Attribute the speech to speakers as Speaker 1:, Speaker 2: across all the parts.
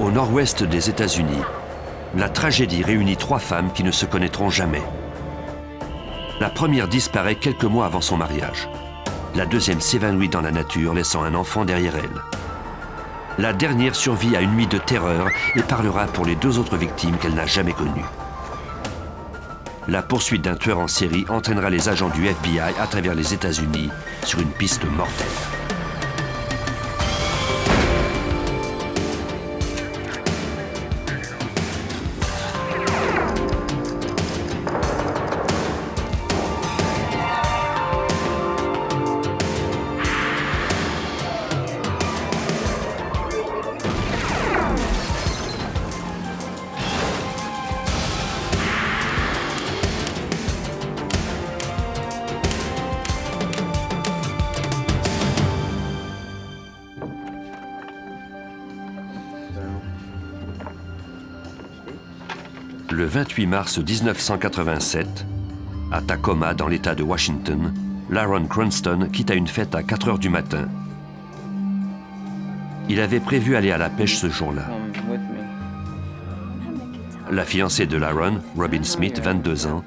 Speaker 1: Au nord-ouest des États-Unis, la tragédie réunit trois femmes qui ne se connaîtront jamais. La première disparaît quelques mois avant son mariage. La deuxième s'évanouit dans la nature, laissant un enfant derrière elle. La dernière survit à une nuit de terreur et parlera pour les deux autres victimes qu'elle n'a jamais connues. La poursuite d'un tueur en série entraînera les agents du FBI à travers les États-Unis sur une piste mortelle. 28 mars 1987, à Tacoma, dans l'État de Washington, Laron Cranston quitta une fête à 4 heures du matin. Il avait prévu aller à la pêche ce jour-là. La fiancée de Laron, Robin Smith, 22 ans,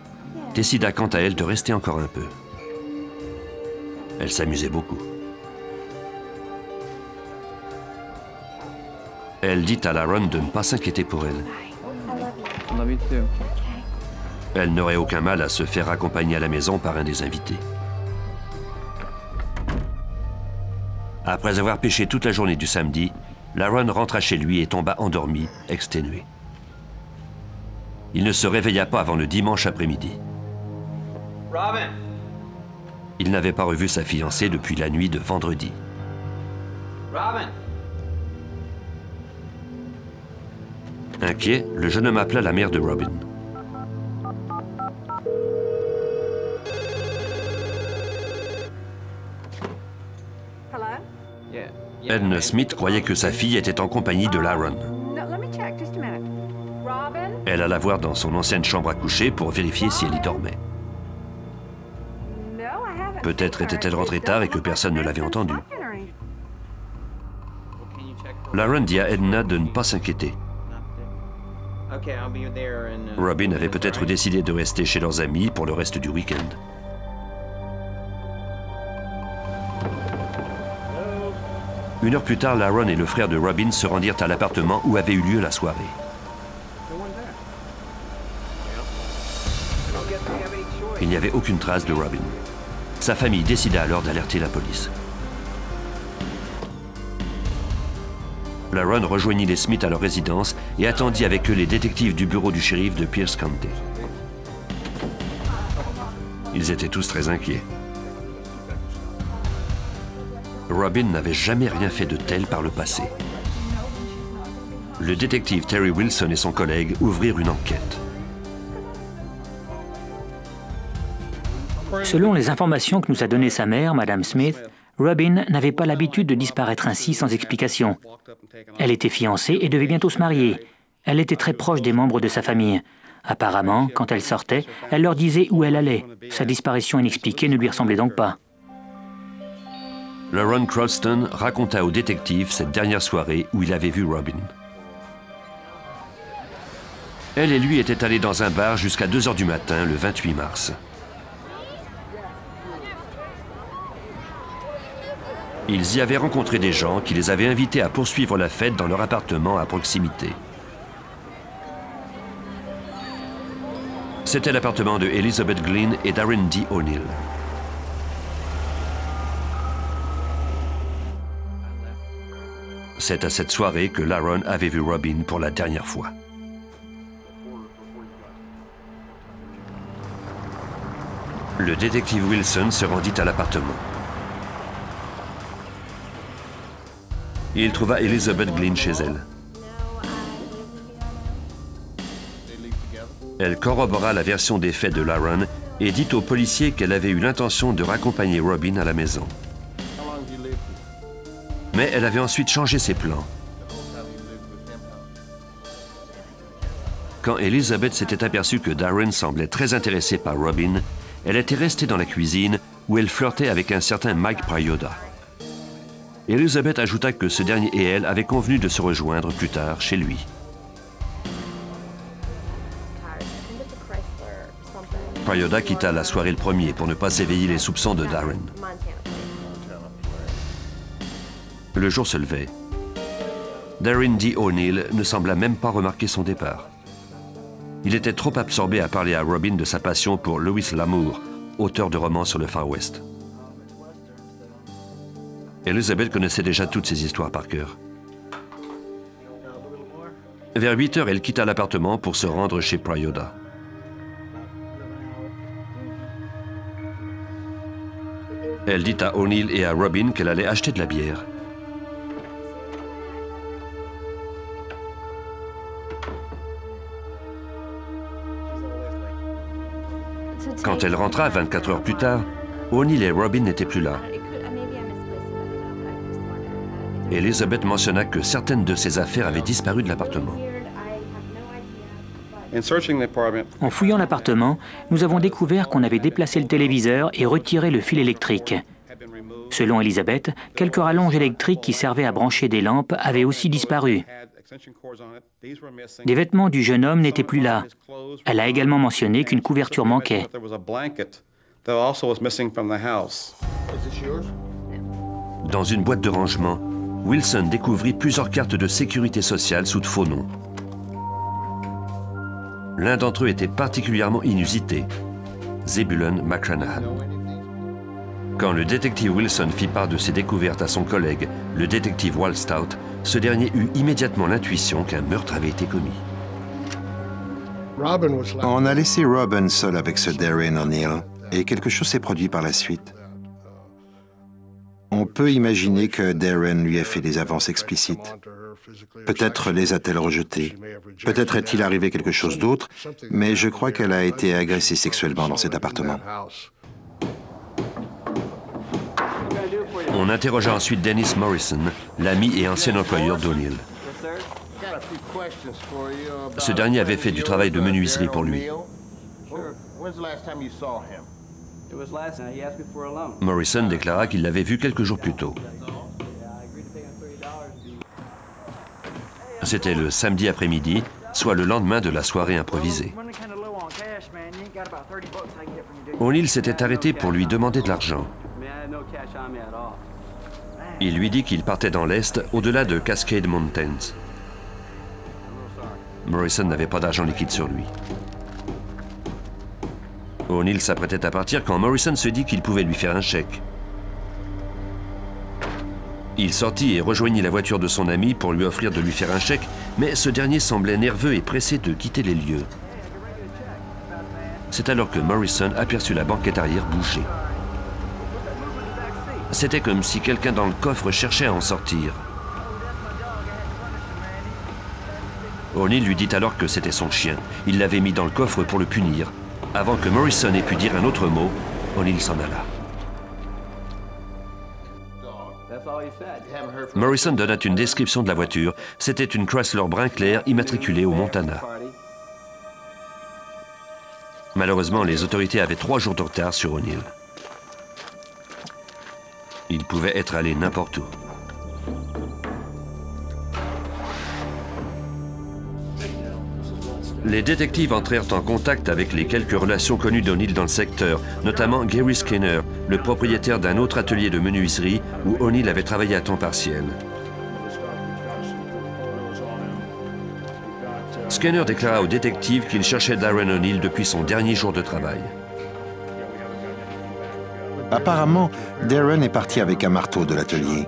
Speaker 1: décida quant à elle de rester encore un peu. Elle s'amusait beaucoup. Elle dit à Laron de ne pas s'inquiéter pour elle. Elle n'aurait aucun mal à se faire accompagner à la maison par un des invités. Après avoir pêché toute la journée du samedi, Laron rentra chez lui et tomba endormi, exténué. Il ne se réveilla pas avant le dimanche après-midi. Il n'avait pas revu sa fiancée depuis la nuit de vendredi. Inquiet, le jeune homme appela la mère de Robin. Edna Smith croyait que sa fille était en compagnie de Laron. Elle alla voir dans son ancienne chambre à coucher pour vérifier si elle y dormait. Peut-être était-elle rentrée tard et que personne ne l'avait entendue. Laron dit à Edna de ne pas s'inquiéter. Robin avait peut-être décidé de rester chez leurs amis pour le reste du week-end. Une heure plus tard, Laron et le frère de Robin se rendirent à l'appartement où avait eu lieu la soirée. Il n'y avait aucune trace de Robin. Sa famille décida alors d'alerter la police. Laron rejoignit les Smith à leur résidence et attendit avec eux les détectives du bureau du shérif de Pierce County. Ils étaient tous très inquiets. Robin n'avait jamais rien fait de tel par le passé. Le détective Terry Wilson et son collègue ouvrirent une enquête.
Speaker 2: Selon les informations que nous a données sa mère, Madame Smith, Robin n'avait pas l'habitude de disparaître ainsi sans explication. Elle était fiancée et devait bientôt se marier. Elle était très proche des membres de sa famille. Apparemment, quand elle sortait, elle leur disait où elle allait. Sa disparition inexpliquée ne lui ressemblait donc pas.
Speaker 1: Lauren Croston raconta au détective cette dernière soirée où il avait vu Robin. Elle et lui étaient allés dans un bar jusqu'à 2 heures du matin le 28 mars. Ils y avaient rencontré des gens qui les avaient invités à poursuivre la fête dans leur appartement à proximité. C'était l'appartement de Elizabeth Glynn et Darren D. O'Neill. C'est à cette soirée que Laron avait vu Robin pour la dernière fois. Le détective Wilson se rendit à l'appartement. Il trouva Elizabeth Glynn chez elle. Elle corrobora la version des faits de Laron et dit aux policiers qu'elle avait eu l'intention de raccompagner Robin à la maison. Mais elle avait ensuite changé ses plans. Quand Elizabeth s'était aperçue que Darren semblait très intéressé par Robin, elle était restée dans la cuisine où elle flirtait avec un certain Mike Prioda. Elizabeth ajouta que ce dernier et elle avaient convenu de se rejoindre plus tard chez lui. Pryoda quitta la soirée le premier pour ne pas éveiller les soupçons de Darren. Le jour se levait. Darren D. O'Neill ne sembla même pas remarquer son départ. Il était trop absorbé à parler à Robin de sa passion pour Louis Lamour, auteur de romans sur le Far West. Elizabeth connaissait déjà toutes ces histoires par cœur. Vers 8 heures, elle quitta l'appartement pour se rendre chez Pryoda. Elle dit à O'Neill et à Robin qu'elle allait acheter de la bière. Quand elle rentra 24 heures plus tard, O'Neill et Robin n'étaient plus là. Elizabeth mentionna que certaines de ses affaires avaient disparu de l'appartement.
Speaker 2: En fouillant l'appartement, nous avons découvert qu'on avait déplacé le téléviseur et retiré le fil électrique. Selon Elisabeth, quelques rallonges électriques qui servaient à brancher des lampes avaient aussi disparu. Les vêtements du jeune homme n'étaient plus là. Elle a également mentionné qu'une couverture manquait.
Speaker 1: Dans une boîte de rangement, Wilson découvrit plusieurs cartes de sécurité sociale sous de faux noms. L'un d'entre eux était particulièrement inusité, Zebulon McCranahan. Quand le détective Wilson fit part de ses découvertes à son collègue, le détective Wallstout, ce dernier eut immédiatement l'intuition qu'un meurtre avait été commis.
Speaker 3: On a laissé Robin seul avec ce Darren O'Neill et quelque chose s'est produit par la suite. On peut imaginer que Darren lui ait fait des avances explicites. Peut-être les a-t-elle rejetées. Peut-être est-il arrivé quelque chose d'autre, mais je crois qu'elle a été agressée sexuellement dans cet appartement.
Speaker 1: On interrogea ensuite Dennis Morrison, l'ami et ancien employeur d'O'Neill. Ce dernier avait fait du travail de menuiserie pour lui. Morrison déclara qu'il l'avait vu quelques jours plus tôt. C'était le samedi après-midi, soit le lendemain de la soirée improvisée. O'Neill s'était arrêté pour lui demander de l'argent. Il lui dit qu'il partait dans l'Est, au-delà de Cascade Mountains. Morrison n'avait pas d'argent liquide sur lui. O'Neill s'apprêtait à partir quand Morrison se dit qu'il pouvait lui faire un chèque. Il sortit et rejoignit la voiture de son ami pour lui offrir de lui faire un chèque, mais ce dernier semblait nerveux et pressé de quitter les lieux. C'est alors que Morrison aperçut la banquette arrière bouger. C'était comme si quelqu'un dans le coffre cherchait à en sortir. O'Neill lui dit alors que c'était son chien. Il l'avait mis dans le coffre pour le punir. Avant que Morrison ait pu dire un autre mot, O'Neill s'en alla. Morrison donna une description de la voiture. C'était une Chrysler brun clair immatriculée au Montana. Malheureusement, les autorités avaient trois jours de retard sur O'Neill. Il pouvait être allé n'importe où. Les détectives entrèrent en contact avec les quelques relations connues d'O'Neill dans le secteur, notamment Gary Skinner, le propriétaire d'un autre atelier de menuiserie où O'Neill avait travaillé à temps partiel. Skinner déclara aux détectives qu'il cherchait Darren O'Neill depuis son dernier jour de travail.
Speaker 3: Apparemment, Darren est parti avec un marteau de l'atelier.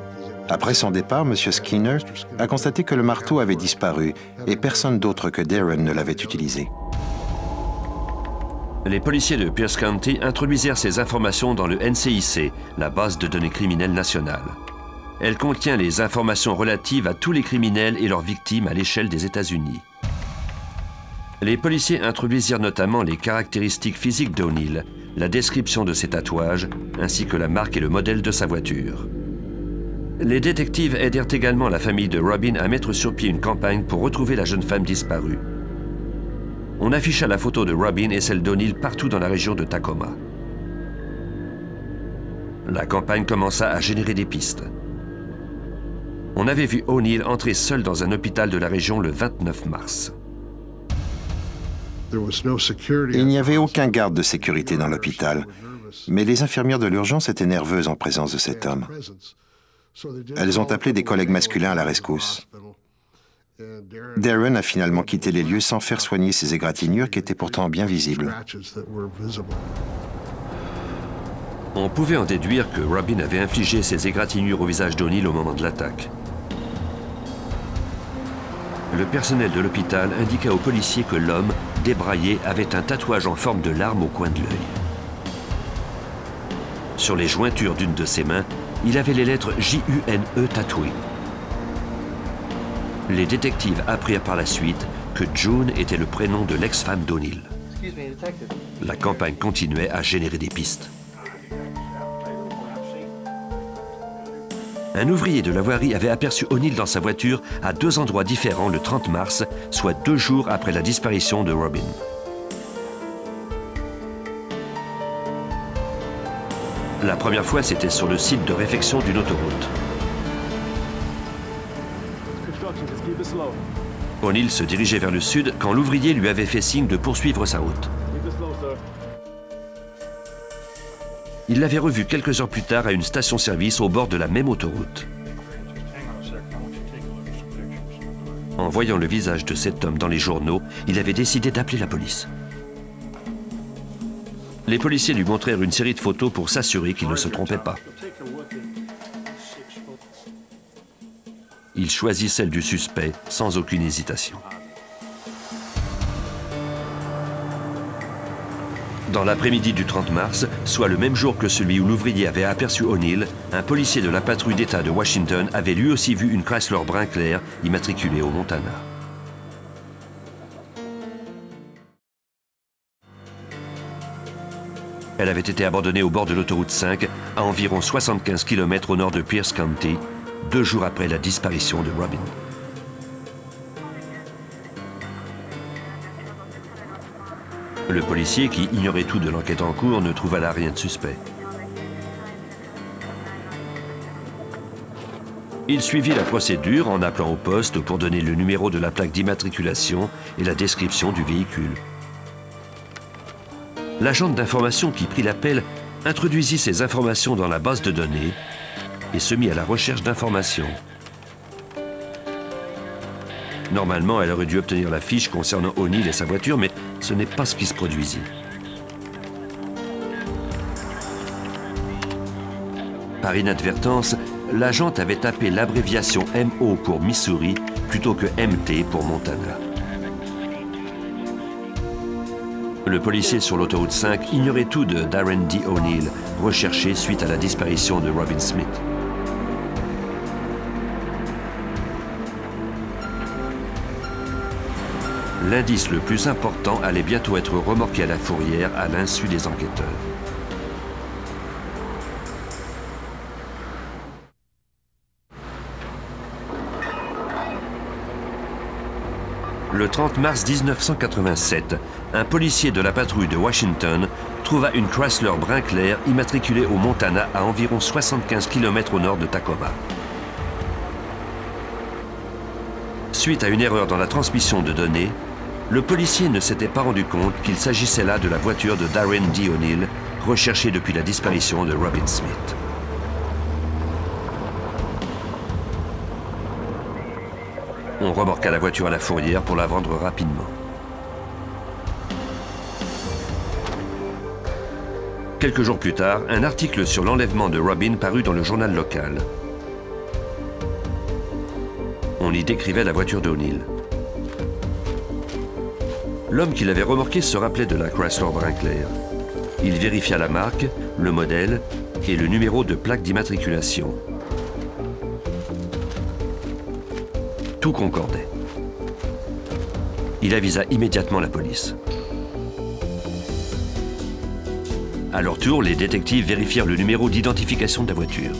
Speaker 3: Après son départ, M. Skinner a constaté que le marteau avait disparu et personne d'autre que Darren ne l'avait utilisé.
Speaker 1: Les policiers de Pierce County introduisirent ces informations dans le NCIC, la base de données criminelles nationale. Elle contient les informations relatives à tous les criminels et leurs victimes à l'échelle des États-Unis. Les policiers introduisirent notamment les caractéristiques physiques d'O'Neill, la description de ses tatouages, ainsi que la marque et le modèle de sa voiture. Les détectives aidèrent également la famille de Robin à mettre sur pied une campagne pour retrouver la jeune femme disparue. On afficha la photo de Robin et celle d'O'Neill partout dans la région de Tacoma. La campagne commença à générer des pistes. On avait vu O'Neill entrer seul dans un hôpital de la région le 29 mars.
Speaker 3: Il n'y avait aucun garde de sécurité dans l'hôpital, mais les infirmières de l'urgence étaient nerveuses en présence de cet homme. Elles ont appelé des collègues masculins à la rescousse. Darren a finalement quitté les lieux sans faire soigner ses égratignures qui étaient pourtant bien visibles.
Speaker 1: On pouvait en déduire que Robin avait infligé ses égratignures au visage d'O'Neill au moment de l'attaque. Le personnel de l'hôpital indiqua aux policiers que l'homme, débraillé, avait un tatouage en forme de larme au coin de l'œil. Sur les jointures d'une de ses mains, il avait les lettres J-U-N-E tatouées. Les détectives apprirent par la suite que June était le prénom de l'ex-femme d'O'Neill. La campagne continuait à générer des pistes. Un ouvrier de la voirie avait aperçu O'Neill dans sa voiture à deux endroits différents le 30 mars, soit deux jours après la disparition de Robin. La première fois, c'était sur le site de réfection d'une autoroute. O'Neill se dirigeait vers le sud quand l'ouvrier lui avait fait signe de poursuivre sa route. Il l'avait revu quelques heures plus tard à une station-service au bord de la même autoroute. En voyant le visage de cet homme dans les journaux, il avait décidé d'appeler la police. Les policiers lui montrèrent une série de photos pour s'assurer qu'il ne se trompait pas. Il choisit celle du suspect sans aucune hésitation. Dans l'après-midi du 30 mars, soit le même jour que celui où l'ouvrier avait aperçu O'Neill, un policier de la patrouille d'État de Washington avait lui aussi vu une Chrysler brun clair immatriculée au Montana. Elle avait été abandonnée au bord de l'autoroute 5, à environ 75 km au nord de Pierce County, deux jours après la disparition de Robin. Le policier, qui ignorait tout de l'enquête en cours, ne trouva là rien de suspect. Il suivit la procédure en appelant au poste pour donner le numéro de la plaque d'immatriculation et la description du véhicule. L'agent d'information qui prit l'appel introduisit ces informations dans la base de données et se mit à la recherche d'informations. Normalement, elle aurait dû obtenir la fiche concernant O'Neill et sa voiture, mais ce n'est pas ce qui se produisit. Par inadvertance, l'agente avait tapé l'abréviation MO pour Missouri plutôt que MT pour Montana. Le policier sur l'autoroute 5 ignorait tout de Darren D. O'Neill, recherché suite à la disparition de Robin Smith. L'indice le plus important allait bientôt être remorqué à la fourrière à l'insu des enquêteurs. Le 30 mars 1987, un policier de la patrouille de Washington trouva une Chrysler brun clair immatriculée au Montana à environ 75 km au nord de Tacoma. Suite à une erreur dans la transmission de données, le policier ne s'était pas rendu compte qu'il s'agissait là de la voiture de Darren D. O'Neill, recherchée depuis la disparition de Robin Smith. On remorqua la voiture à la fourrière pour la vendre rapidement. Quelques jours plus tard, un article sur l'enlèvement de Robin parut dans le journal local. On y décrivait la voiture d'O'Neill. L'homme qui l'avait remorqué se rappelait de la Chrysler brun clair. Il vérifia la marque, le modèle et le numéro de plaque d'immatriculation. Tout concordait. Il avisa immédiatement la police. À leur tour, les détectives vérifièrent le numéro d'identification de la voiture.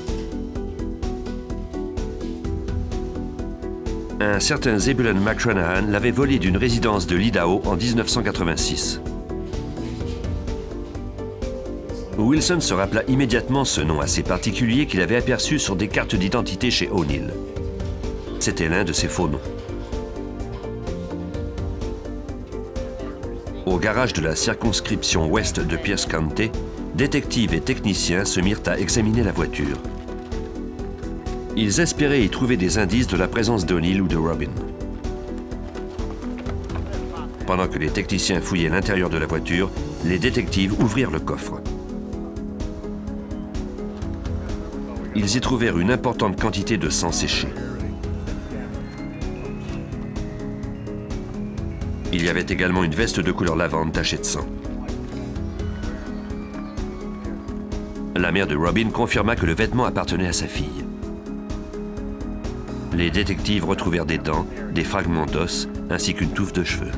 Speaker 1: Un certain Zebulon McCranahan l'avait volé d'une résidence de l'Idaho en 1986. Wilson se rappela immédiatement ce nom assez particulier qu'il avait aperçu sur des cartes d'identité chez O'Neill. C'était l'un de ses faux noms. Au garage de la circonscription ouest de Pierce County, détectives et techniciens se mirent à examiner la voiture. Ils espéraient y trouver des indices de la présence d'O'Neill ou de Robin. Pendant que les techniciens fouillaient l'intérieur de la voiture, les détectives ouvrirent le coffre. Ils y trouvèrent une importante quantité de sang séché. Il y avait également une veste de couleur lavande tachée de sang. La mère de Robin confirma que le vêtement appartenait à sa fille. Les détectives retrouvèrent des dents, des fragments d'os ainsi qu'une touffe de cheveux.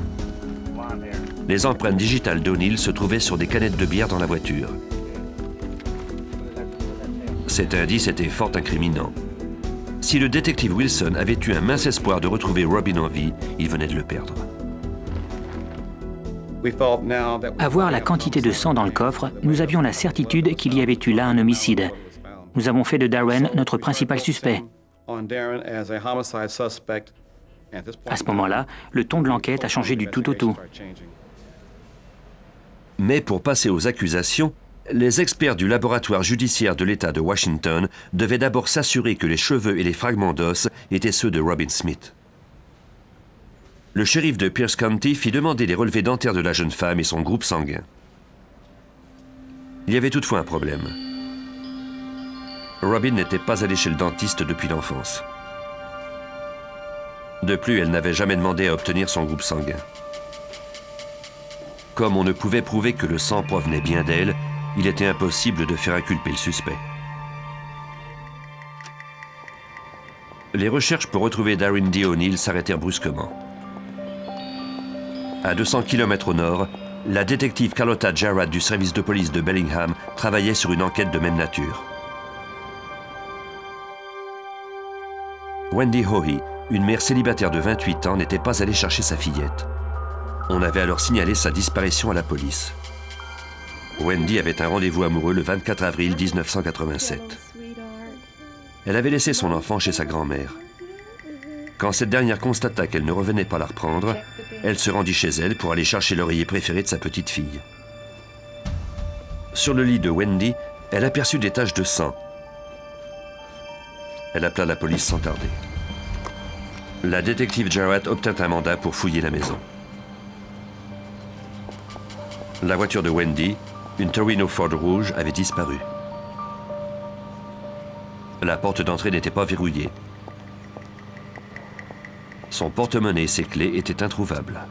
Speaker 1: Les empreintes digitales d'O'Neill se trouvaient sur des canettes de bière dans la voiture. Cet indice était fort incriminant. Si le détective Wilson avait eu un mince espoir de retrouver Robin en vie, il venait de le perdre.
Speaker 2: À voir la quantité de sang dans le coffre, nous avions la certitude qu'il y avait eu là un homicide. Nous avons fait de Darren notre principal suspect. À ce moment-là, le ton de l'enquête a changé du tout au tout.
Speaker 1: Mais pour passer aux accusations, les experts du laboratoire judiciaire de l'État de Washington devaient d'abord s'assurer que les cheveux et les fragments d'os étaient ceux de Robin Smith. Le shérif de Pierce County fit demander les relevés dentaires de la jeune femme et son groupe sanguin. Il y avait toutefois un problème. Robin n'était pas allée chez le dentiste depuis l'enfance. De plus, elle n'avait jamais demandé à obtenir son groupe sanguin. Comme on ne pouvait prouver que le sang provenait bien d'elle, il était impossible de faire inculper le suspect. Les recherches pour retrouver Darren D. O'Neill s'arrêtèrent brusquement. À 200 km au nord, la détective Carlotta Jarrett du service de police de Bellingham travaillait sur une enquête de même nature. Wendy Hoey, une mère célibataire de 28 ans, n'était pas allée chercher sa fillette. On avait alors signalé sa disparition à la police. Wendy avait un rendez-vous amoureux le 24 avril 1987. Elle avait laissé son enfant chez sa grand-mère. Quand cette dernière constata qu'elle ne revenait pas la reprendre, elle se rendit chez elle pour aller chercher l'oreiller préféré de sa petite fille. Sur le lit de Wendy, elle aperçut des taches de sang. Elle appela la police sans tarder. La détective Jarrett obtint un mandat pour fouiller la maison. La voiture de Wendy, une Torino Ford rouge, avait disparu. La porte d'entrée n'était pas verrouillée. Son porte-monnaie et ses clés étaient introuvables.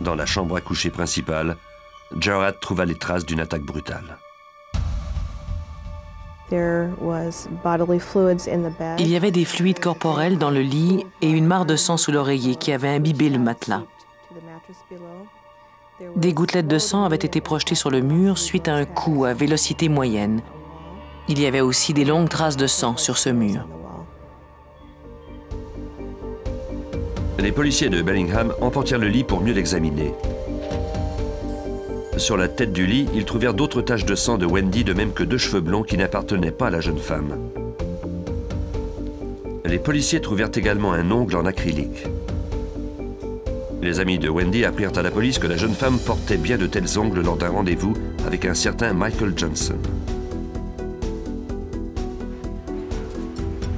Speaker 1: Dans la chambre à coucher principale, Jarrett trouva les traces d'une attaque brutale.
Speaker 4: Il y avait des fluides corporels dans le lit et une mare de sang sous l'oreiller qui avait imbibé le matelas. Des gouttelettes de sang avaient été projetées sur le mur suite à un coup à vélocité moyenne. Il y avait aussi des longues traces de sang sur ce mur.
Speaker 1: Les policiers de Bellingham emportèrent le lit pour mieux l'examiner. Sur la tête du lit, ils trouvèrent d'autres taches de sang de Wendy, de même que deux cheveux blonds qui n'appartenaient pas à la jeune femme. Les policiers trouvèrent également un ongle en acrylique. Les amis de Wendy apprirent à la police que la jeune femme portait bien de tels ongles lors d'un rendez-vous avec un certain Michael Johnson.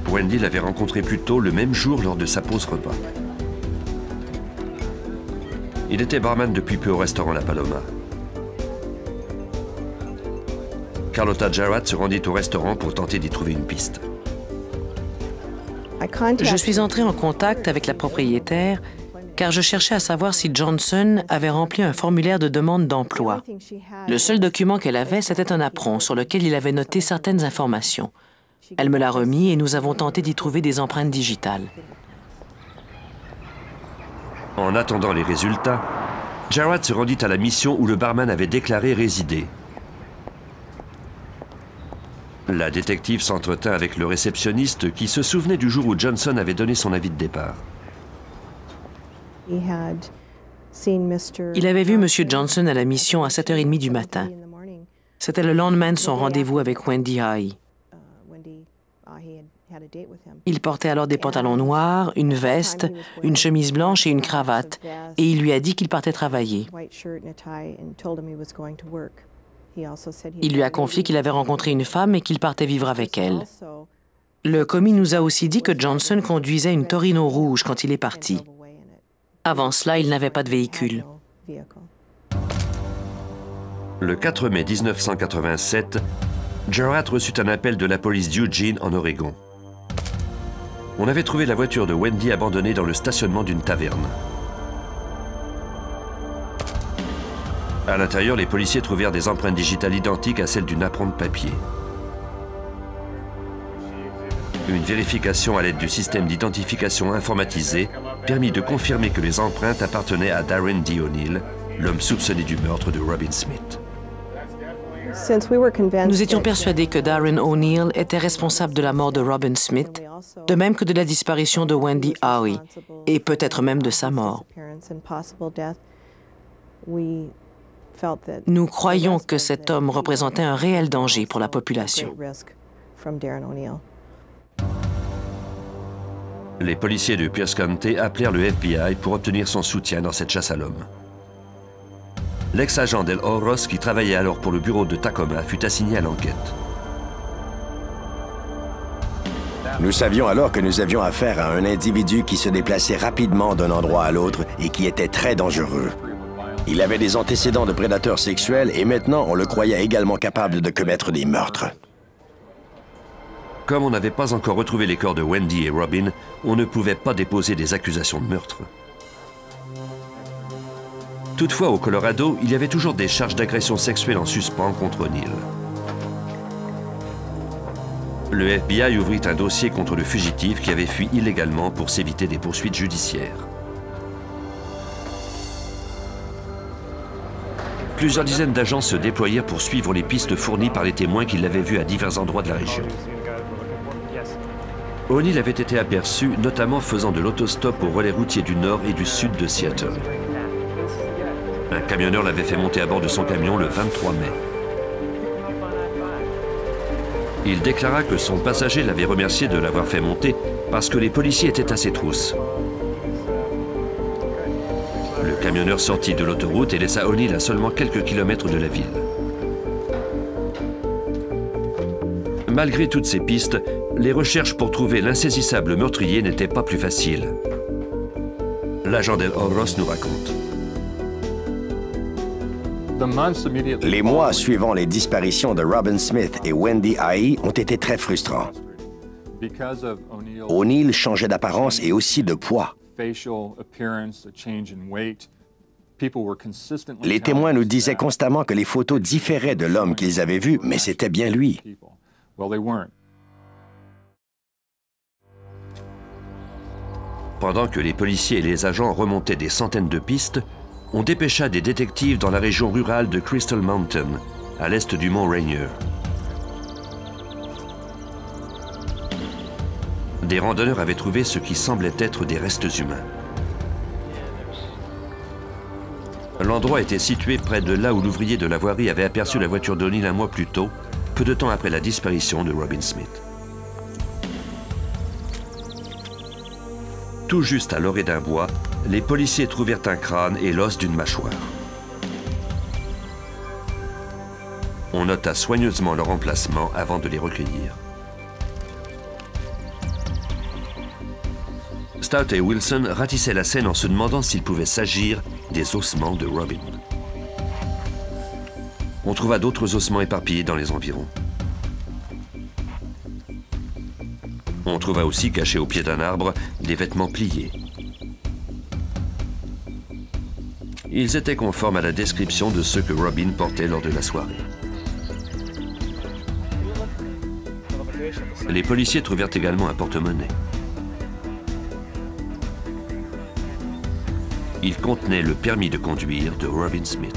Speaker 1: Wendy l'avait rencontré plus tôt le même jour lors de sa pause repas. Il était barman depuis peu au restaurant La Paloma. Carlotta Jarrett se rendit au restaurant pour tenter d'y trouver une piste.
Speaker 4: Je suis entré en contact avec la propriétaire car je cherchais à savoir si Johnson avait rempli un formulaire de demande d'emploi. Le seul document qu'elle avait, c'était un apron sur lequel il avait noté certaines informations. Elle me l'a remis et nous avons tenté d'y trouver des empreintes digitales.
Speaker 1: En attendant les résultats, Jarrett se rendit à la mission où le barman avait déclaré résider. La détective s'entretint avec le réceptionniste qui se souvenait du jour où Johnson avait donné son avis de départ.
Speaker 4: Il avait vu M. Johnson à la mission à 7h30 du matin. C'était le lendemain de son rendez-vous avec Wendy High. Il portait alors des pantalons noirs, une veste, une chemise blanche et une cravate, et il lui a dit qu'il partait travailler. Il lui a confié qu'il avait rencontré une femme et qu'il partait vivre avec elle. Le commis nous a aussi dit que Johnson conduisait une Torino rouge quand il est parti. Avant cela, il n'avait pas de véhicule.
Speaker 1: Le 4 mai 1987, Gerard reçut un appel de la police d'Eugene en Oregon. On avait trouvé la voiture de Wendy abandonnée dans le stationnement d'une taverne. À l'intérieur, les policiers trouvèrent des empreintes digitales identiques à celles d'une apprente papier. Une vérification à l'aide du système d'identification informatisé permit de confirmer que les empreintes appartenaient à Darren D. O'Neill, l'homme soupçonné du meurtre de Robin Smith.
Speaker 4: Nous étions persuadés que Darren O'Neill était responsable de la mort de Robin Smith, de même que de la disparition de Wendy Howie, et peut-être même de sa mort. Nous croyons que cet homme représentait un réel danger pour la population.
Speaker 1: Les policiers de Pierce County appelèrent le FBI pour obtenir son soutien dans cette chasse à l'homme. L'ex-agent Del Oros, qui travaillait alors pour le bureau de Tacoma, fut assigné à l'enquête.
Speaker 5: Nous savions alors que nous avions affaire à un individu qui se déplaçait rapidement d'un endroit à l'autre et qui était très dangereux. Il avait des antécédents de prédateurs sexuels et maintenant on le croyait également capable de commettre des meurtres.
Speaker 1: Comme on n'avait pas encore retrouvé les corps de Wendy et Robin, on ne pouvait pas déposer des accusations de meurtre. Toutefois, au Colorado, il y avait toujours des charges d'agression sexuelle en suspens contre Neil. Le FBI ouvrit un dossier contre le fugitif qui avait fui illégalement pour s'éviter des poursuites judiciaires. Plusieurs dizaines d'agents se déployèrent pour suivre les pistes fournies par les témoins qui l'avaient vu à divers endroits de la région. O'Neill avait été aperçu, notamment faisant de l'autostop au relais routier du nord et du sud de Seattle. Un camionneur l'avait fait monter à bord de son camion le 23 mai. Il déclara que son passager l'avait remercié de l'avoir fait monter parce que les policiers étaient à ses trousses. Le camionneur sortit de l'autoroute et laissa O'Neill à seulement quelques kilomètres de la ville. Malgré toutes ces pistes, les recherches pour trouver l'insaisissable meurtrier n'étaient pas plus faciles. L'agent Del Oros nous raconte.
Speaker 5: Les mois suivant les disparitions de Robin Smith et Wendy Haï ont été très frustrants. O'Neill changeait d'apparence et aussi de poids. Les témoins nous disaient constamment que les photos différaient de l'homme qu'ils avaient vu, mais c'était bien lui.
Speaker 1: Pendant que les policiers et les agents remontaient des centaines de pistes, on dépêcha des détectives dans la région rurale de Crystal Mountain, à l'est du mont Rainier. Des randonneurs avaient trouvé ce qui semblait être des restes humains. L'endroit était situé près de là où l'ouvrier de la voirie avait aperçu la voiture d'O'Neill un mois plus tôt, peu de temps après la disparition de Robin Smith. Tout juste à l'orée d'un bois, les policiers trouvèrent un crâne et l'os d'une mâchoire. On nota soigneusement leur emplacement avant de les recueillir. Stout et Wilson ratissaient la scène en se demandant s'il pouvait s'agir des ossements de Robin. On trouva d'autres ossements éparpillés dans les environs. On trouva aussi cachés au pied d'un arbre des vêtements pliés. Ils étaient conformes à la description de ceux que Robin portait lors de la soirée. Les policiers trouvèrent également un porte-monnaie. Il contenait le permis de conduire de Robin Smith.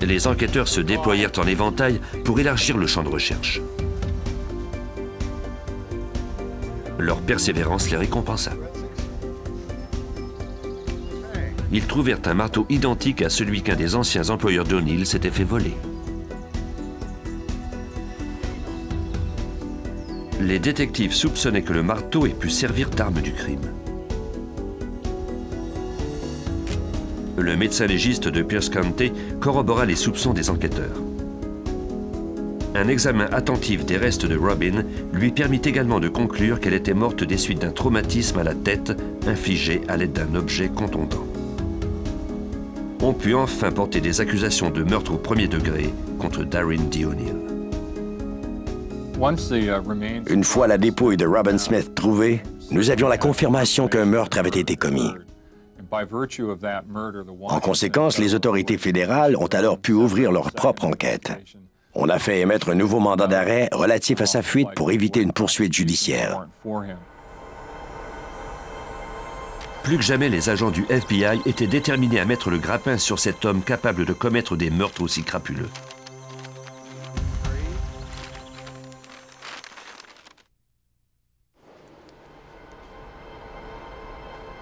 Speaker 1: Les enquêteurs se déployèrent en éventail pour élargir le champ de recherche. Leur persévérance les récompensa. Ils trouvèrent un marteau identique à celui qu'un des anciens employeurs d'O'Neill s'était fait voler. Les détectives soupçonnaient que le marteau ait pu servir d'arme du crime. Le médecin légiste de Pierce County corrobora les soupçons des enquêteurs. Un examen attentif des restes de Robin lui permit également de conclure qu'elle était morte des suites d'un traumatisme à la tête infligé à l'aide d'un objet contondant. On put enfin porter des accusations de meurtre au premier degré contre Darren D. O'Neill.
Speaker 5: Une fois la dépouille de Robin Smith trouvée, nous avions la confirmation qu'un meurtre avait été commis. En conséquence, les autorités fédérales ont alors pu ouvrir leur propre enquête. On a fait émettre un nouveau mandat d'arrêt relatif à sa fuite pour éviter une poursuite judiciaire.
Speaker 1: Plus que jamais, les agents du FBI étaient déterminés à mettre le grappin sur cet homme capable de commettre des meurtres aussi crapuleux.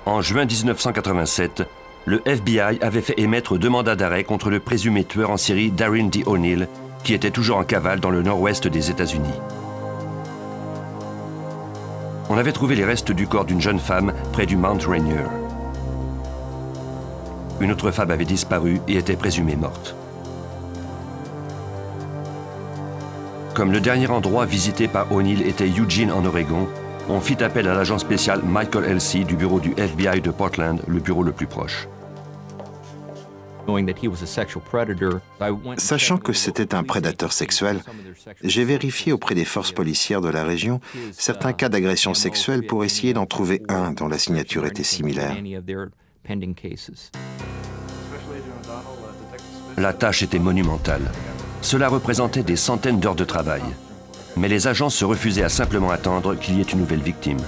Speaker 1: En juin 1987, le FBI avait fait émettre deux mandats d'arrêt contre le présumé tueur en série Darren D. O'Neill, qui était toujours en cavale dans le nord-ouest des États-Unis. On avait trouvé les restes du corps d'une jeune femme près du Mount Rainier. Une autre femme avait disparu et était présumée morte. Comme le dernier endroit visité par O'Neill était Eugene en Oregon, on fit appel à l'agent spécial Michael Elsie du bureau du FBI de Portland, le bureau le plus proche.
Speaker 3: Sachant que c'était un prédateur sexuel, j'ai vérifié auprès des forces policières de la région certains cas d'agression sexuelle pour essayer d'en trouver un dont la signature était similaire.
Speaker 1: La tâche était monumentale. Cela représentait des centaines d'heures de travail. Mais les agents se refusaient à simplement attendre qu'il y ait une nouvelle victime.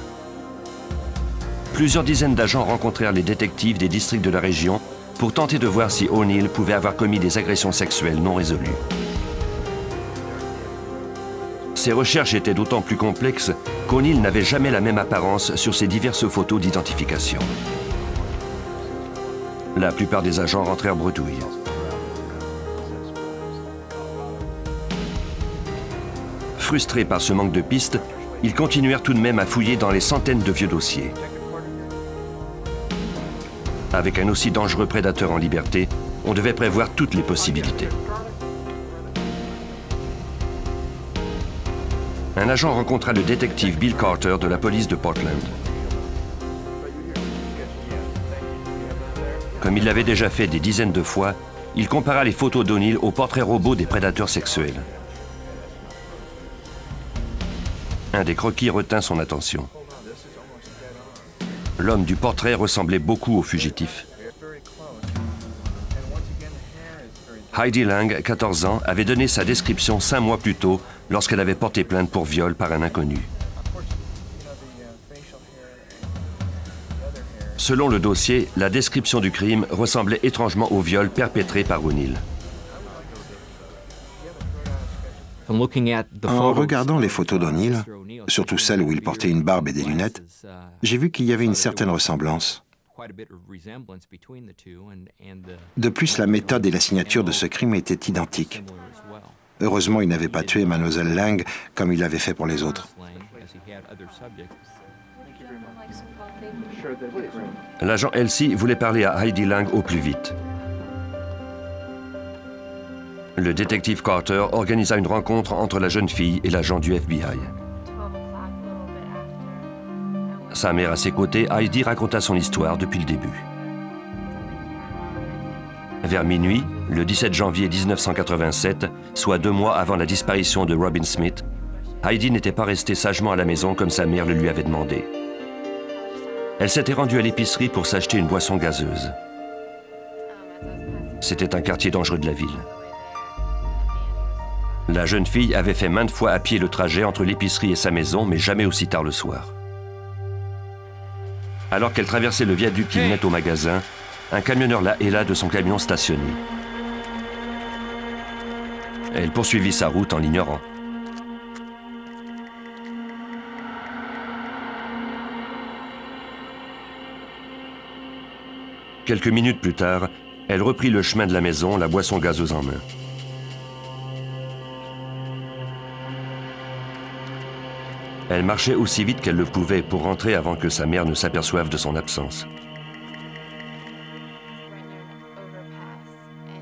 Speaker 1: Plusieurs dizaines d'agents rencontrèrent les détectives des districts de la région pour tenter de voir si O'Neill pouvait avoir commis des agressions sexuelles non résolues. Ces recherches étaient d'autant plus complexes qu'O'Neill n'avait jamais la même apparence sur ses diverses photos d'identification. La plupart des agents rentrèrent bredouilles. Frustrés par ce manque de pistes, ils continuèrent tout de même à fouiller dans les centaines de vieux dossiers. Avec un aussi dangereux prédateur en liberté, on devait prévoir toutes les possibilités. Un agent rencontra le détective Bill Carter de la police de Portland. Comme il l'avait déjà fait des dizaines de fois, il compara les photos d'O'Neill aux portraits robots des prédateurs sexuels. Un des croquis retint son attention. L'homme du portrait ressemblait beaucoup au fugitif. Heidi Lang, 14 ans, avait donné sa description cinq mois plus tôt lorsqu'elle avait porté plainte pour viol par un inconnu. Selon le dossier, la description du crime ressemblait étrangement au viol perpétré par O'Neill.
Speaker 3: En regardant les photos d'O'Neill, surtout celles où il portait une barbe et des lunettes, j'ai vu qu'il y avait une certaine ressemblance. De plus, la méthode et la signature de ce crime étaient identiques. Heureusement, il n'avait pas tué Mademoiselle Lang comme il l'avait fait pour les autres.
Speaker 1: L'agent Elsie voulait parler à Heidi Lang au plus vite. Le détective Carter organisa une rencontre entre la jeune fille et l'agent du FBI. Sa mère à ses côtés, Heidi raconta son histoire depuis le début. Vers minuit, le 17 janvier 1987, soit deux mois avant la disparition de Robin Smith, Heidi n'était pas restée sagement à la maison comme sa mère le lui avait demandé. Elle s'était rendue à l'épicerie pour s'acheter une boisson gazeuse. C'était un quartier dangereux de la ville. La jeune fille avait fait maintes fois à pied le trajet entre l'épicerie et sa maison, mais jamais aussi tard le soir. Alors qu'elle traversait le viaduc qui menait au magasin, un camionneur la héla de son camion stationné. Elle poursuivit sa route en l'ignorant. Quelques minutes plus tard, elle reprit le chemin de la maison, la boisson gazeuse en main. Elle marchait aussi vite qu'elle le pouvait pour rentrer avant que sa mère ne s'aperçoive de son absence.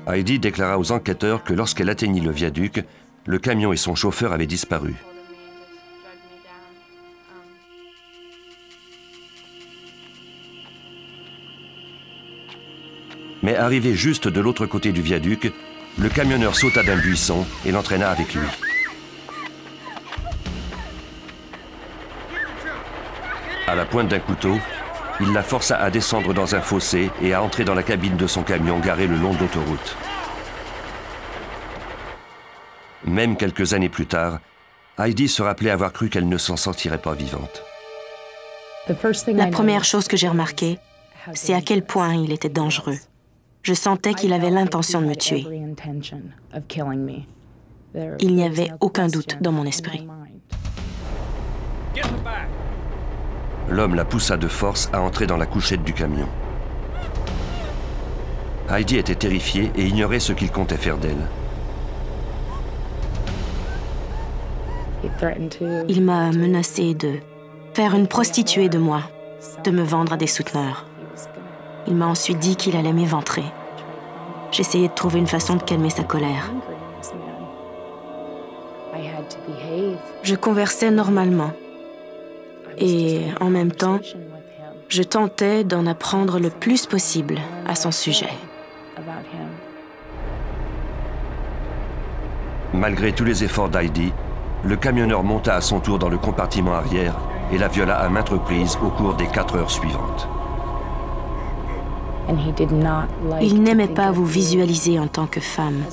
Speaker 1: Heidi déclara aux enquêteurs que lorsqu'elle atteignit le viaduc, le camion et son chauffeur avaient disparu. Mais arrivé juste de l'autre côté du viaduc, le camionneur sauta d'un buisson et l'entraîna avec lui. À la pointe d'un couteau, il la força à descendre dans un fossé et à entrer dans la cabine de son camion garé le long de l'autoroute. Même quelques années plus tard, Heidi se rappelait avoir cru qu'elle ne s'en sortirait pas vivante.
Speaker 6: La première chose que j'ai remarquée, c'est à quel point il était dangereux. Je sentais qu'il avait l'intention de me tuer. Il n'y avait aucun doute dans mon esprit.
Speaker 1: L'homme la poussa de force à entrer dans la couchette du camion. Heidi était terrifiée et ignorait ce qu'il comptait faire d'elle.
Speaker 6: Il m'a menacé de faire une prostituée de moi, de me vendre à des souteneurs. Il m'a ensuite dit qu'il allait m'éventrer. J'essayais de trouver une façon de calmer sa colère. Je conversais normalement. Et en même temps, je tentais d'en apprendre le plus possible à son sujet.
Speaker 1: Malgré tous les efforts d'Heidi, le camionneur monta à son tour dans le compartiment arrière et la viola à maintes reprises au cours des quatre heures suivantes.
Speaker 6: Il n'aimait pas vous visualiser en tant que femme.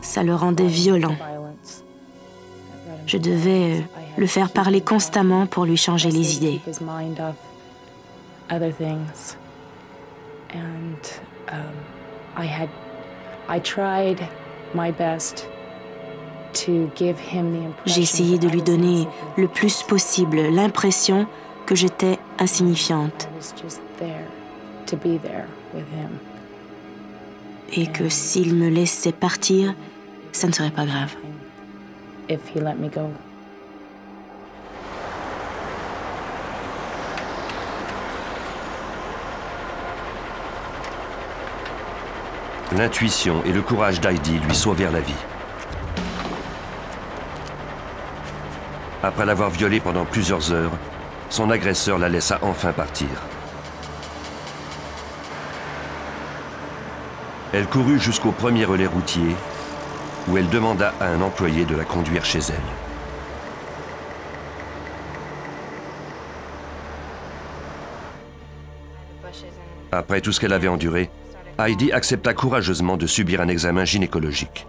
Speaker 6: Ça le rendait violent. Je devais euh, le faire parler constamment pour lui changer les idées. J'ai essayé de lui donner le plus possible l'impression que j'étais insignifiante. Et que s'il me laissait partir, ça ne serait pas grave.
Speaker 1: L'intuition et le courage d'Heidi lui sauvèrent la vie. Après l'avoir violée pendant plusieurs heures, son agresseur la laissa enfin partir. Elle courut jusqu'au premier relais routier, où elle demanda à un employé de la conduire chez elle. Après tout ce qu'elle avait enduré, Heidi accepta courageusement de subir un examen gynécologique.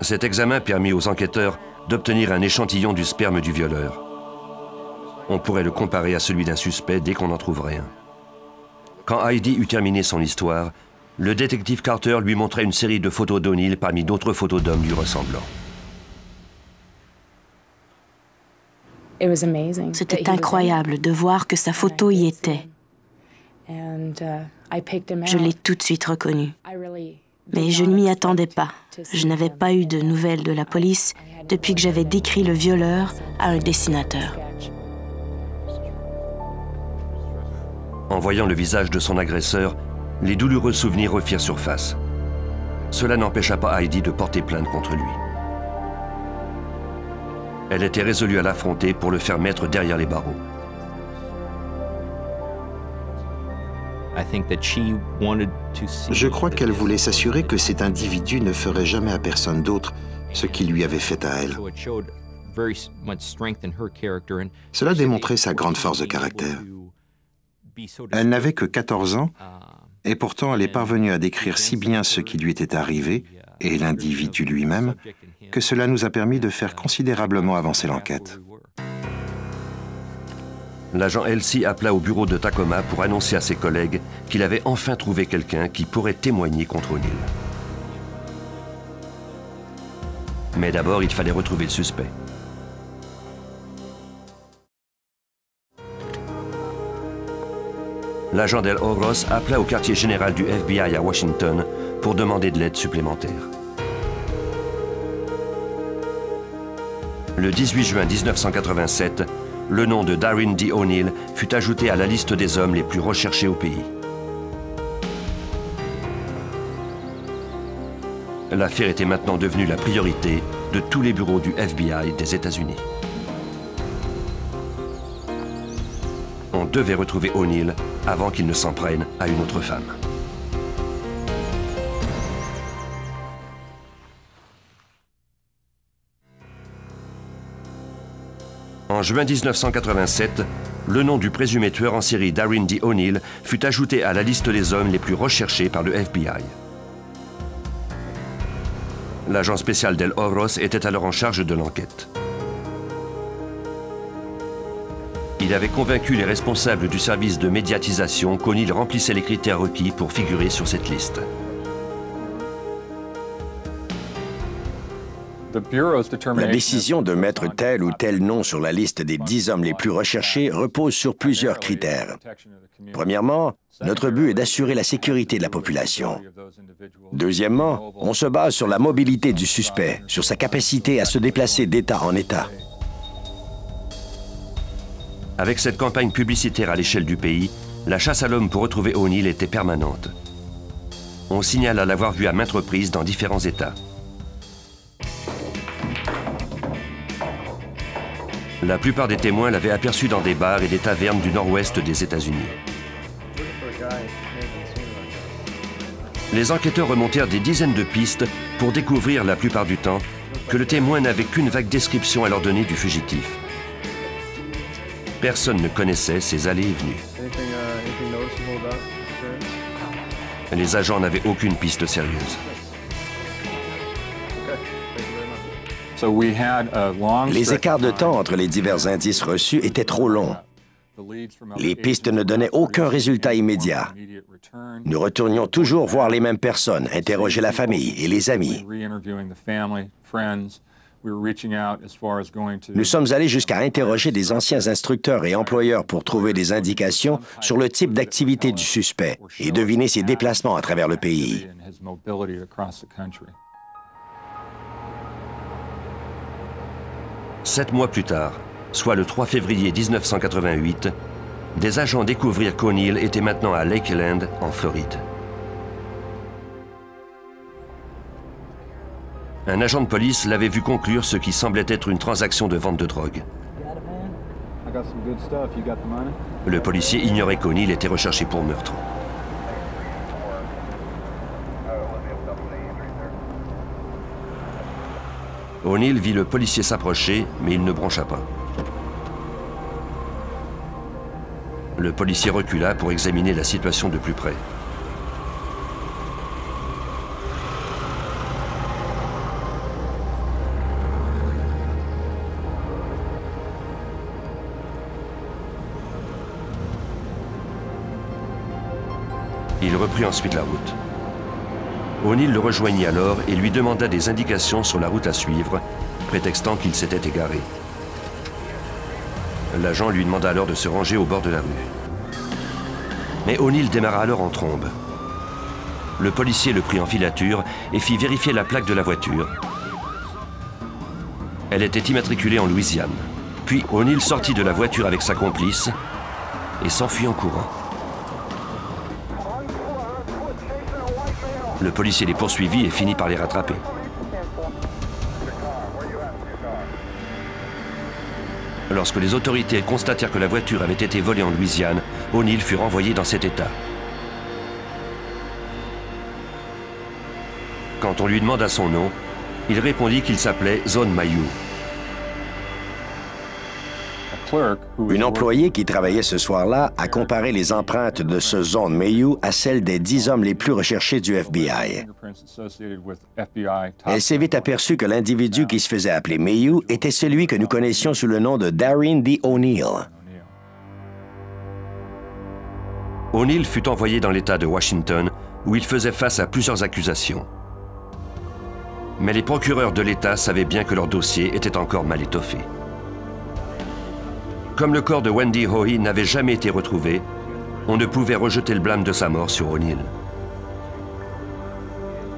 Speaker 1: Cet examen permit aux enquêteurs d'obtenir un échantillon du sperme du violeur. On pourrait le comparer à celui d'un suspect dès qu'on en trouverait un. Quand Heidi eut terminé son histoire, le détective Carter lui montrait une série de photos d'O'Neill parmi d'autres photos d'hommes lui ressemblant.
Speaker 6: C'était incroyable de voir que sa photo y était. Uh, je l'ai tout de suite reconnu. Mais je ne m'y attendais pas. Je n'avais pas eu de nouvelles de la police depuis que j'avais décrit le violeur à un dessinateur.
Speaker 1: En voyant le visage de son agresseur, les douloureux souvenirs refirent surface. Cela n'empêcha pas Heidi de porter plainte contre lui. Elle était résolue à l'affronter pour le faire mettre derrière les barreaux.
Speaker 3: Je crois qu'elle voulait s'assurer que cet individu ne ferait jamais à personne d'autre ce qu'il lui avait fait à elle. Cela démontrait sa grande force de caractère. Elle n'avait que 14 ans et pourtant elle est parvenue à décrire si bien ce qui lui était arrivé, et l'individu lui-même, que cela nous a permis de faire considérablement avancer l'enquête.
Speaker 1: L'agent Elsie appela au bureau de Tacoma pour annoncer à ses collègues qu'il avait enfin trouvé quelqu'un qui pourrait témoigner contre O'Neill. Mais d'abord, il fallait retrouver le suspect. l'agent Del Oros appela au quartier général du FBI à Washington pour demander de l'aide supplémentaire. Le 18 juin 1987, le nom de Darren D. O'Neill fut ajouté à la liste des hommes les plus recherchés au pays. L'affaire était maintenant devenue la priorité de tous les bureaux du FBI des États-Unis. On devait retrouver O'Neill avant qu'il ne s'en prenne à une autre femme. En juin 1987, le nom du présumé tueur en série Darren D. O'Neill fut ajouté à la liste des hommes les plus recherchés par le FBI. L'agent spécial Del Oros était alors en charge de l'enquête. Il avait convaincu les responsables du service de médiatisation qu'O'Neill remplissait les critères requis pour figurer sur cette liste.
Speaker 5: La décision de mettre tel ou tel nom sur la liste des dix hommes les plus recherchés repose sur plusieurs critères. Premièrement, notre but est d'assurer la sécurité de la population. Deuxièmement, on se base sur la mobilité du suspect, sur sa capacité à se déplacer d'État en État.
Speaker 1: Avec cette campagne publicitaire à l'échelle du pays, la chasse à l'homme pour retrouver O'Neill était permanente. On signale à l'avoir vu à maintes reprises dans différents États. La plupart des témoins l'avaient aperçu dans des bars et des tavernes du nord-ouest des États-Unis. Les enquêteurs remontèrent des dizaines de pistes pour découvrir la plupart du temps que le témoin n'avait qu'une vague description à leur donner du fugitif. Personne ne connaissait ses allées et venues. Les agents n'avaient aucune piste sérieuse.
Speaker 5: Les écarts de temps entre les divers indices reçus étaient trop longs. Les pistes ne donnaient aucun résultat immédiat. Nous retournions toujours voir les mêmes personnes, interroger la famille et les amis. Nous sommes allés jusqu'à interroger des anciens instructeurs et employeurs pour trouver des indications sur le type d'activité du suspect et deviner ses déplacements à travers le pays.
Speaker 1: Sept mois plus tard, soit le 3 février 1988, des agents découvrirent qu'O'Neill était maintenant à Lakeland, en Floride. Un agent de police l'avait vu conclure ce qui semblait être une transaction de vente de drogue. Le policier ignorait qu'O'Neill était recherché pour meurtre. O'Neill vit le policier s'approcher, mais il ne broncha pas. Le policier recula pour examiner la situation de plus près. Il reprit ensuite la route. O'Neill le rejoignit alors et lui demanda des indications sur la route à suivre, prétextant qu'il s'était égaré. L'agent lui demanda alors de se ranger au bord de la rue. Mais O'Neill démarra alors en trombe. Le policier le prit en filature et fit vérifier la plaque de la voiture. Elle était immatriculée en Louisiane. Puis O'Neill sortit de la voiture avec sa complice et s'enfuit en courant. Le policier les poursuivit et finit par les rattraper. Lorsque les autorités constatèrent que la voiture avait été volée en Louisiane, O'Neill fut renvoyé dans cet état. Quand on lui demanda son nom, il répondit qu'il s'appelait Zone Mayou.
Speaker 5: Une employée qui travaillait ce soir-là a comparé les empreintes de ce zone Mayhew à celles des dix hommes les plus recherchés du FBI. Elle s'est vite aperçue que l'individu qui se faisait appeler Mayhew était celui que nous connaissions sous le nom de Darren D. O'Neill.
Speaker 1: O'Neill fut envoyé dans l'État de Washington où il faisait face à plusieurs accusations. Mais les procureurs de l'État savaient bien que leur dossier était encore mal étoffé. Comme le corps de Wendy Hoey n'avait jamais été retrouvé, on ne pouvait rejeter le blâme de sa mort sur O'Neill.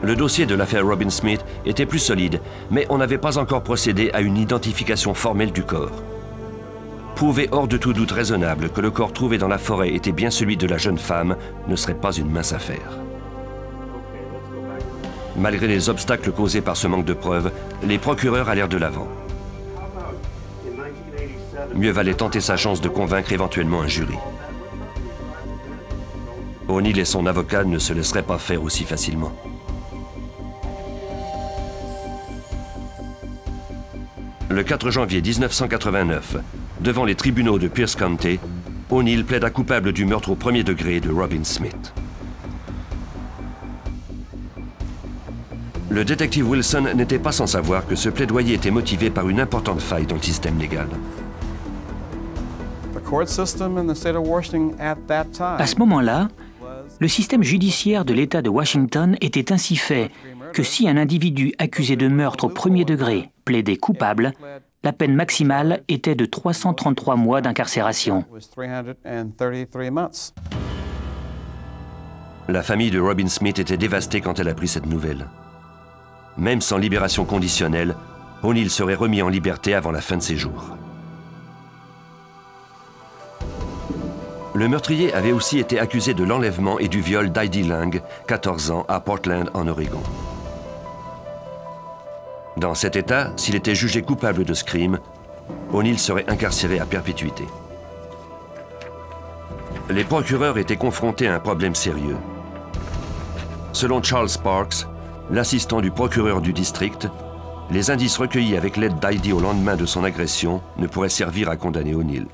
Speaker 1: Le dossier de l'affaire Robin Smith était plus solide, mais on n'avait pas encore procédé à une identification formelle du corps. Prouver hors de tout doute raisonnable que le corps trouvé dans la forêt était bien celui de la jeune femme ne serait pas une mince affaire. Malgré les obstacles causés par ce manque de preuves, les procureurs allèrent de l'avant. Mieux valait tenter sa chance de convaincre éventuellement un jury. O'Neill et son avocat ne se laisseraient pas faire aussi facilement. Le 4 janvier 1989, devant les tribunaux de Pierce County, O'Neill plaida coupable du meurtre au premier degré de Robin Smith. Le détective Wilson n'était pas sans savoir que ce plaidoyer était motivé par une importante faille dans le système légal.
Speaker 2: À ce moment-là, le système judiciaire de l'État de Washington était ainsi fait que si un individu accusé de meurtre au premier degré plaidait coupable, la peine maximale était de 333 mois d'incarcération.
Speaker 1: La famille de Robin Smith était dévastée quand elle apprit cette nouvelle. Même sans libération conditionnelle, O'Neill serait remis en liberté avant la fin de ses jours. Le meurtrier avait aussi été accusé de l'enlèvement et du viol d'Heidi Lang, 14 ans, à Portland, en Oregon. Dans cet état, s'il était jugé coupable de ce crime, O'Neill serait incarcéré à perpétuité. Les procureurs étaient confrontés à un problème sérieux. Selon Charles Sparks, l'assistant du procureur du district, les indices recueillis avec l'aide d'Heidi au lendemain de son agression ne pourraient servir à condamner O'Neill.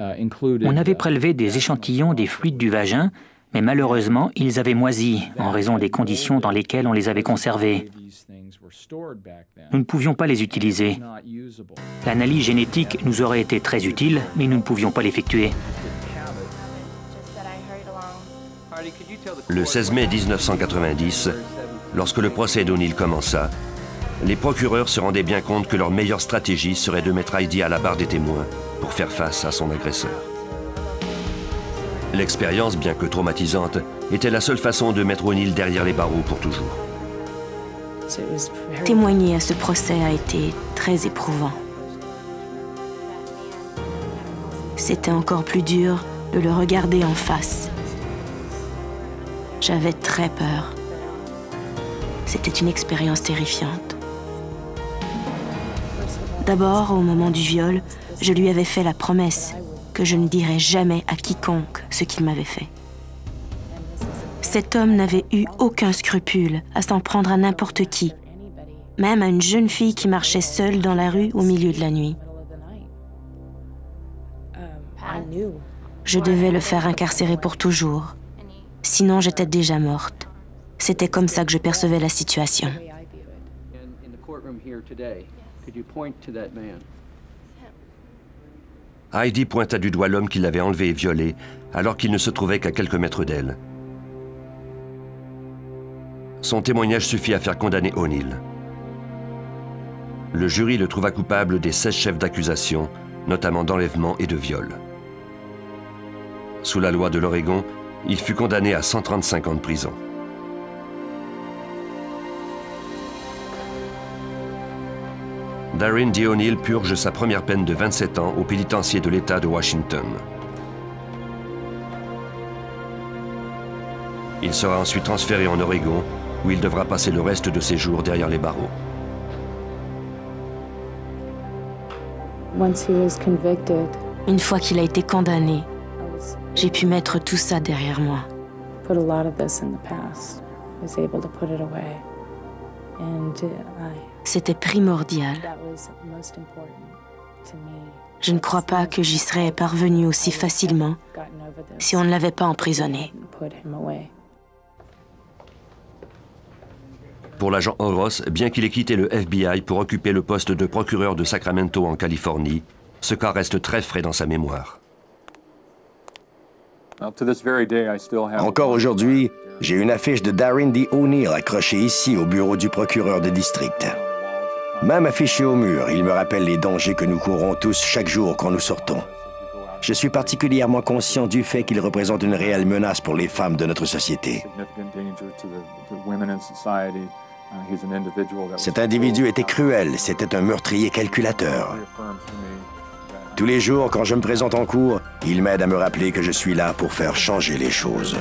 Speaker 2: On avait prélevé des échantillons des fluides du vagin, mais malheureusement, ils avaient moisi en raison des conditions dans lesquelles on les avait conservés. Nous ne pouvions pas les utiliser. L'analyse génétique nous aurait été très utile, mais nous ne pouvions pas l'effectuer.
Speaker 1: Le 16 mai 1990, lorsque le procès d'O'Neill commença, les procureurs se rendaient bien compte que leur meilleure stratégie serait de mettre Heidi à la barre des témoins pour faire face à son agresseur. L'expérience, bien que traumatisante, était la seule façon de mettre O'Neill derrière les barreaux pour toujours.
Speaker 6: Témoigner à ce procès a été très éprouvant. C'était encore plus dur de le regarder en face. J'avais très peur. C'était une expérience terrifiante. D'abord, au moment du viol, je lui avais fait la promesse que je ne dirais jamais à quiconque ce qu'il m'avait fait. Cet homme n'avait eu aucun scrupule à s'en prendre à n'importe qui, même à une jeune fille qui marchait seule dans la rue au milieu de la nuit. Je devais le faire incarcérer pour toujours, sinon j'étais déjà morte. C'était comme ça que je percevais la situation.
Speaker 1: Heidi pointa du doigt l'homme qui l'avait enlevé et violé, alors qu'il ne se trouvait qu'à quelques mètres d'elle. Son témoignage suffit à faire condamner O'Neill. Le jury le trouva coupable des 16 chefs d'accusation, notamment d'enlèvement et de viol. Sous la loi de l'Oregon, il fut condamné à 135 ans de prison. Darren D. O'Neill purge sa première peine de 27 ans au pénitencier de l'État de Washington. Il sera ensuite transféré en Oregon, où il devra passer le reste de ses jours derrière les barreaux.
Speaker 6: Une fois qu'il a été condamné, j'ai pu mettre tout ça derrière moi. C'était primordial. Je ne crois pas que j'y serais parvenu aussi facilement si on ne l'avait pas emprisonné.
Speaker 1: Pour l'agent Horos, bien qu'il ait quitté le FBI pour occuper le poste de procureur de Sacramento en Californie, ce cas reste très frais dans sa mémoire.
Speaker 5: Encore aujourd'hui, j'ai une affiche de Darren D. O'Neill accrochée ici au bureau du procureur de district. Même affiché au mur, il me rappelle les dangers que nous courons tous chaque jour quand nous sortons. je suis particulièrement conscient du fait qu'il représente une réelle menace pour les femmes de notre société. Cet individu était cruel, c'était un meurtrier calculateur. Tous les jours, quand je me présente en cours, il m'aide à me rappeler que je suis là pour faire changer les choses.